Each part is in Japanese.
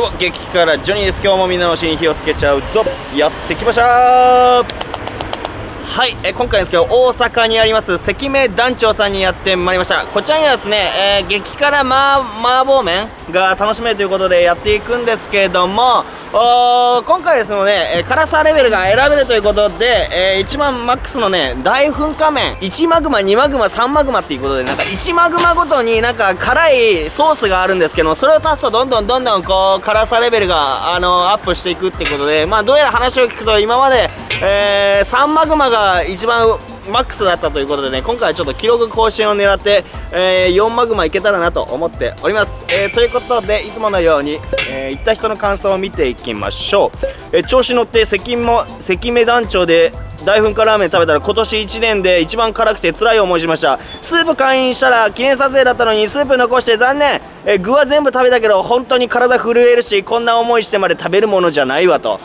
どうも激辛ジョニーです。今日もみんなの推しに火をつけちゃうぞ。やってきました。はいえ今回ですけど大阪にあります関目団長さんにやってまいりました。こちらにはですね、えー、激辛麻麻婆麺が楽しめるということでやっていくんですけれども今回ですのね、え辛さレベルが選べるということで、えー、一番マックスのね大噴火麺1マグマ2マグマ3マグマっていうことでなんか1マグマごとになんか辛いソースがあるんですけどそれを足すとどんどんどんどんこう辛さレベルがあのアップしていくっていうことでまあどうやら話を聞くと今まで、えー、3マグマが一番マックスだったということでね今回はちょっと記録更新を狙って、えー、4マグマいけたらなと思っております、えー、ということでいつものように、えー、行った人の感想を見ていきましょう、えー、調子乗って関も関目団長で大噴火ラーメン食べたら今年1年で一番辛くて辛い思いしました。スープ会員したら記念撮影だったのにスープ残して残念。え具は全部食べたけど本当に体震えるしこんな思いしてまで食べるものじゃないわと。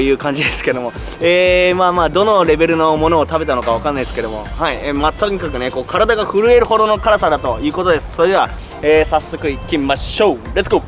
いう感じですけども、えー、まあまあどのレベルのものを食べたのかわかんないですけども。はい、えー、まあとにかくねこう体が震えるほどの辛さだということです。それでは、えー、早速いきましょう。レッツゴー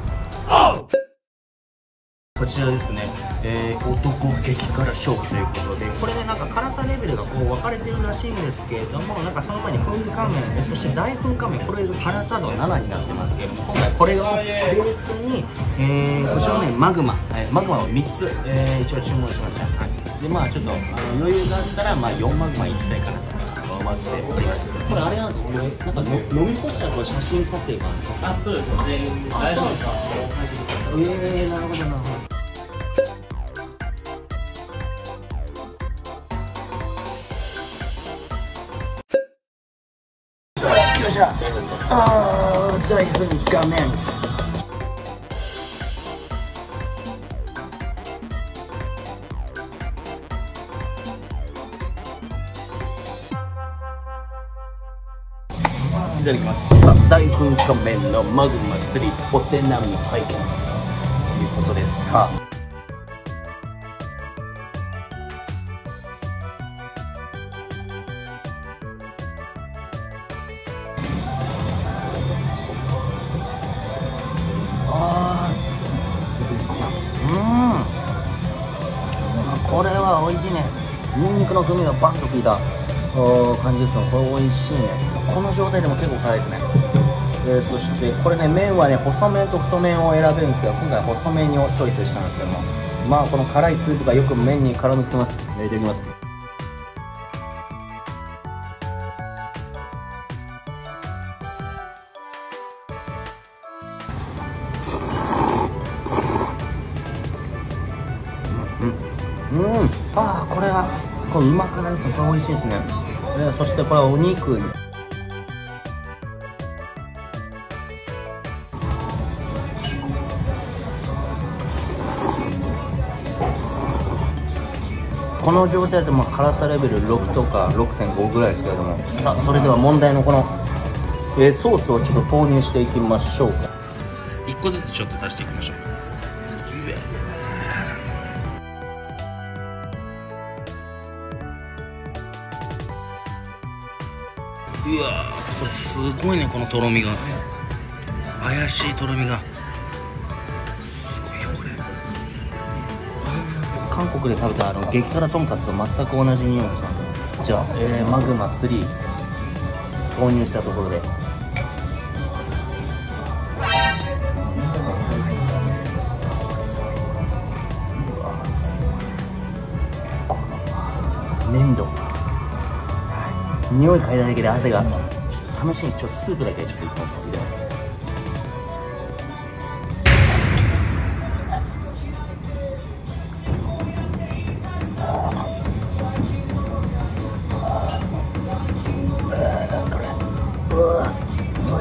こちらですね、えー、男激辛勝負ということでこれねなんか辛さレベルがこう分かれてるらしいんですけれどもなんかその前に噴火麺そして大噴火麺これ辛さ度7になってますけども今回これをベースに、えー、こちらのねマグマ、えー、マグマを3つ、えー、一応注文しました、はい、でまあちょっとあの余裕があったらまあ4マグマいきたいかなと思っております。これあれなんですか？これなんか飲み干したらこれ写真撮影があるんですかあそうですね大丈夫ですかえー、なるほどなるほどしゃあー大噴火麺いただきます。さあ大噴火麺のマグマ3お手並み拝見ということですさあ美味しいね。ニンニクの風味がバンと効いた感じですけどこれ美味しいね。この状態でも結構辛いですね。えー、そしてこれね麺はね細麺と太麺を選べるんですけど今回は細麺をチョイスしたんですけどもまあこの辛いスープがよく麺に絡みつけます。いただきます。これうまくない？ですねこれ美味しいですね。でそしてこれお肉この状態でも辛さレベル6とか6.5ぐらいですけれども。さあそれでは問題のこの、え、ソースをちょっと投入していきましょうか。1個ずつちょっと足していきましょう。うわこれすごいねこのとろみが。怪しいとろみが。すごいよこれ。韓国で食べたあの激辛とんかつと全く同じ匂いがしますじゃあ、えー、マグマ3投入したところで。粘土匂い嗅いだだけで汗が。試しにちょっとスープだけちょっといきます入れます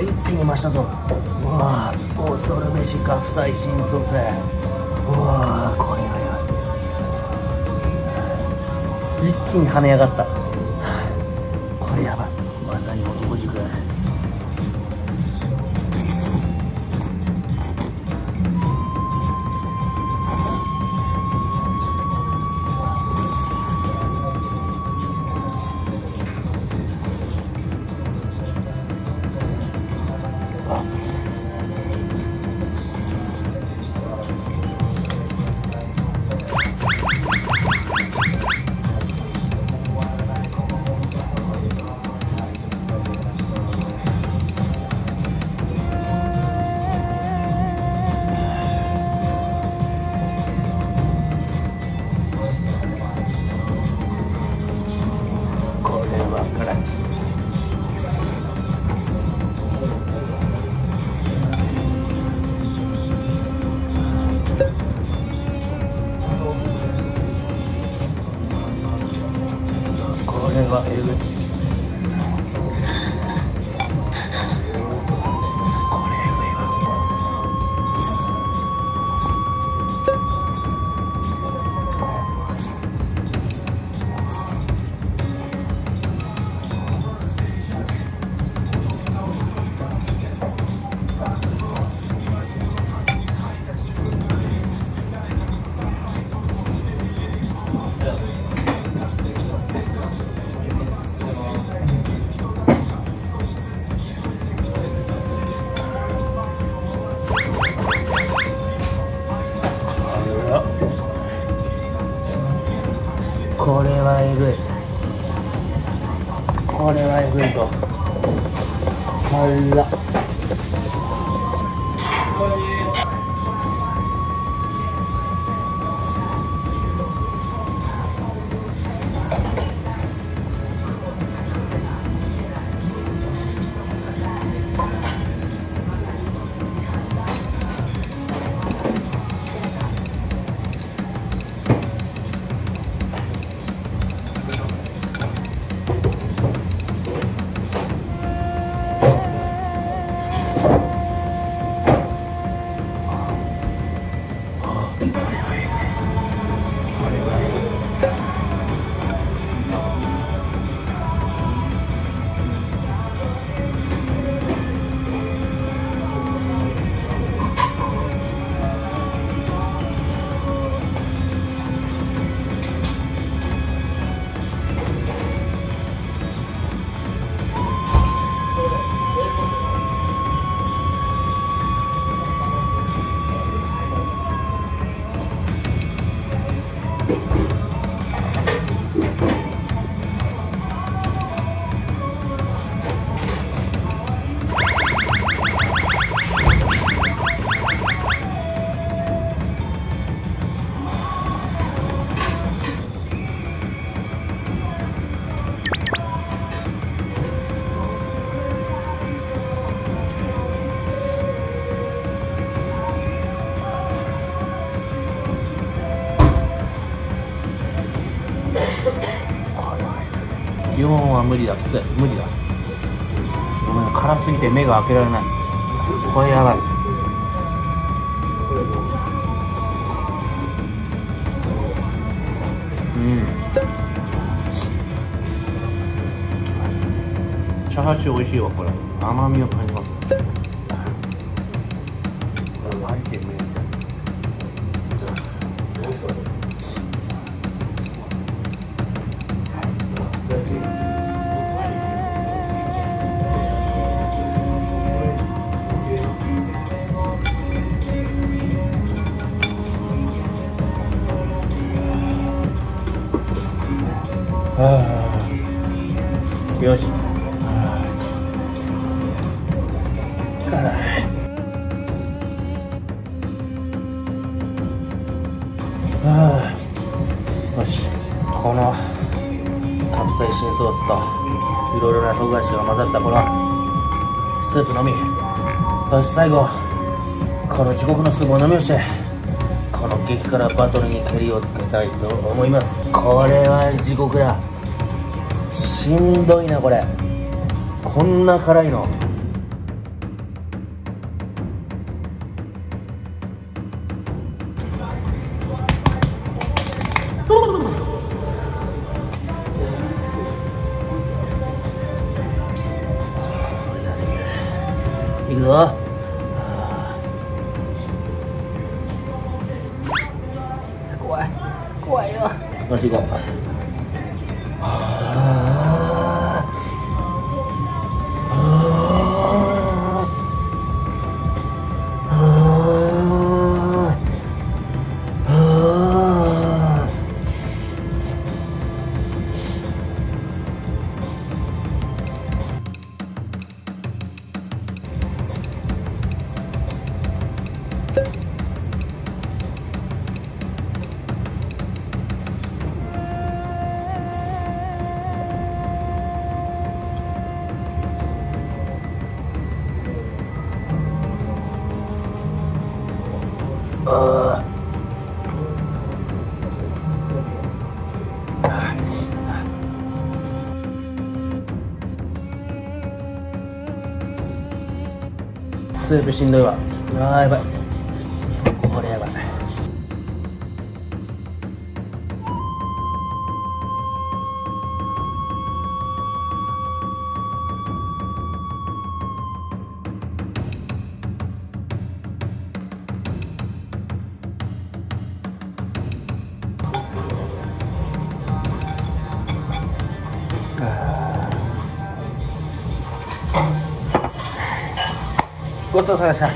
一気に増したぞうわ恐るべしカプサイシンソースうわこれはや一気に跳ね上がった。ばいまさに男塾はれはえぐいと辛っ4は無理だきつい無理だ。ごめん辛すぎて目が開けられない。これやばい。うん。チャーシュー美味しいわこれ。甘みを感じよし。よし。このカプサイシンソースといろいろな唐辛子が混ざったこのスープのみ。よし最後この地獄のスープを飲みをしてこの激辛バトルに蹴りをつけたいと思います。これは地獄だ。しんどいなこれ。こんな辛いの。いくぞ。怖い。怖いよ。よし行こうスープしんどいわ。あーやばい。ごちそうさまでした。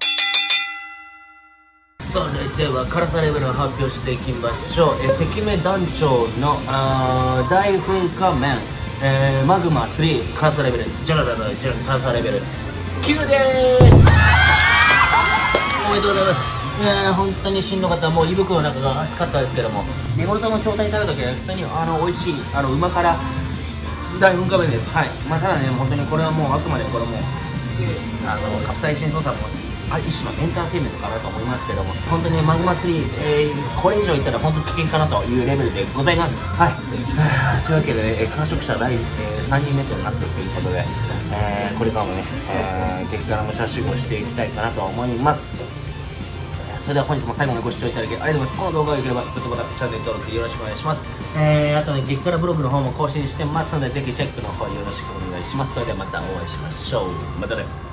それでは辛さレベルを発表していきましょう。え関目団長のあ大噴火麺、えー、マグマ3辛さレベル。ジャラララジャラ辛さレベル。9でーす。おめでとうございます。えー、本当にしんどかった。もう胃袋の中が熱かったですけども。デボルトの状態に食べた時は普通にあの美味しいあのうま辛大噴火麺です。はい。まあただね本当にこれはもうあくまでこれもあのカプサイシン操作もあ一種のエンターテインメントかなと思いますけども本当にマグマ3、えー、これ以上いったら本当危険かなというレベルでございます。はい。というわけでね完食者第、えー、3人目となってということで、えー、これからもね、えー、激辛武者修行していきたいかなと思いますそれでは本日も最後までご視聴いただきありがとうございます。この動画が良ければ、グッドボタン、チャンネル登録よろしくお願いします。えー、あとね、激辛ブログの方も更新してますので、ぜひチェックの方よろしくお願いします。それではまたお会いしましょう。またね。